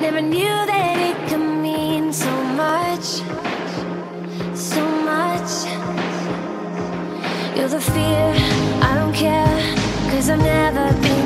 Never knew that it could mean so much, so much. You're the fear, I don't care, cause I've never been.